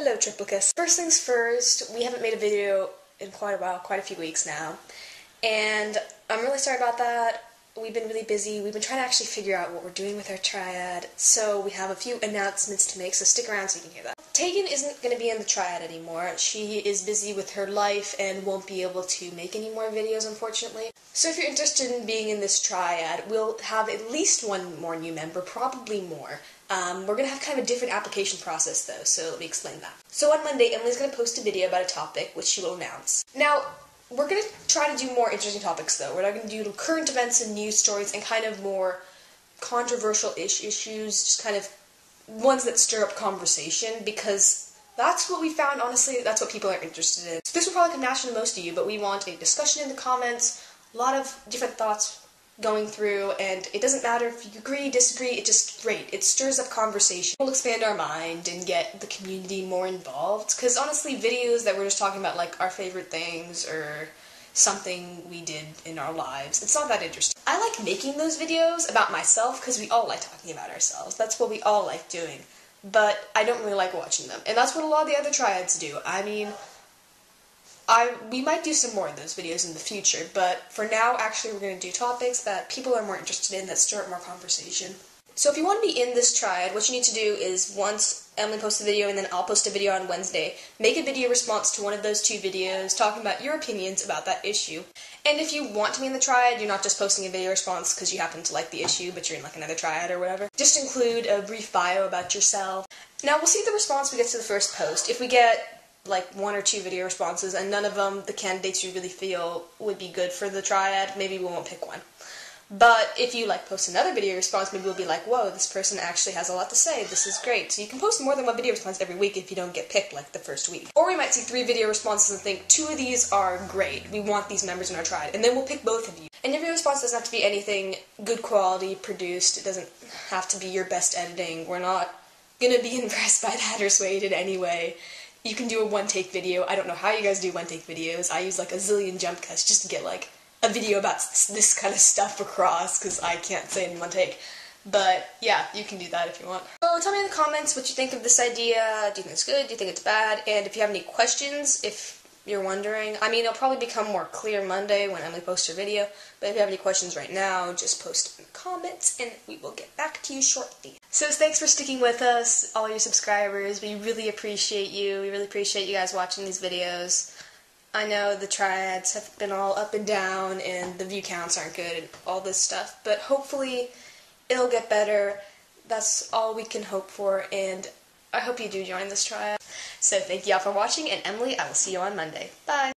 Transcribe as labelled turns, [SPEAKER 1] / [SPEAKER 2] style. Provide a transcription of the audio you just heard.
[SPEAKER 1] Hello, Triplicous. First things first, we haven't made a video in quite a while, quite a few weeks now, and I'm really sorry about that. We've been really busy. We've been trying to actually figure out what we're doing with our triad, so we have a few announcements to make, so stick around so you can hear that. Tegan isn't going to be in the triad anymore. She is busy with her life and won't be able to make any more videos, unfortunately. So if you're interested in being in this triad, we'll have at least one more new member, probably more. Um, we're going to have kind of a different application process, though, so let me explain that. So on Monday, Emily's going to post a video about a topic, which she will announce. Now, we're going to try to do more interesting topics, though. We're not going to do current events and news stories and kind of more controversial-ish issues, just kind of ones that stir up conversation, because that's what we found, honestly, that's what people are interested in. So this will probably come natural to most of you, but we want a discussion in the comments, a lot of different thoughts going through, and it doesn't matter if you agree, disagree, it just great. It stirs up conversation. We'll expand our mind and get the community more involved, because honestly, videos that we're just talking about, like, our favorite things, or something we did in our lives, it's not that interesting. I like making those videos about myself, because we all like talking about ourselves. That's what we all like doing. But I don't really like watching them. And that's what a lot of the other triads do. I mean, I we might do some more of those videos in the future, but for now, actually, we're going to do topics that people are more interested in that start more conversation. So if you want to be in this triad, what you need to do is once Emily posts a video and then I'll post a video on Wednesday, make a video response to one of those two videos talking about your opinions about that issue. And if you want to be in the triad, you're not just posting a video response because you happen to like the issue, but you're in like another triad or whatever. Just include a brief bio about yourself. Now we'll see the response we get to the first post. If we get like one or two video responses, and none of them the candidates you really feel would be good for the triad, maybe we won't pick one. But if you like post another video response, maybe we'll be like, whoa, this person actually has a lot to say. This is great. So you can post more than one video response every week if you don't get picked like the first week. Or we might see three video responses and think two of these are great. We want these members in our triad, and then we'll pick both of you. And your video response doesn't have to be anything good quality produced. It doesn't have to be your best editing. We're not gonna be impressed by that or swayed in any way you can do a one take video. I don't know how you guys do one take videos. I use like a zillion jump cuts just to get like a video about this kind of stuff across because I can't say in one take. But yeah, you can do that if you want. So tell me in the comments what you think of this idea. Do you think it's good? Do you think it's bad? And if you have any questions, if you're wondering. I mean, it'll probably become more clear Monday when Emily posts her video, but if you have any questions right now, just post in the comments and we will get back to you shortly. So thanks for sticking with us, all your subscribers. We really appreciate you. We really appreciate you guys watching these videos. I know the triads have been all up and down and the view counts aren't good and all this stuff, but hopefully it'll get better. That's all we can hope for, and I hope you do join this triad. So thank you all for watching, and Emily, I will see you on Monday. Bye!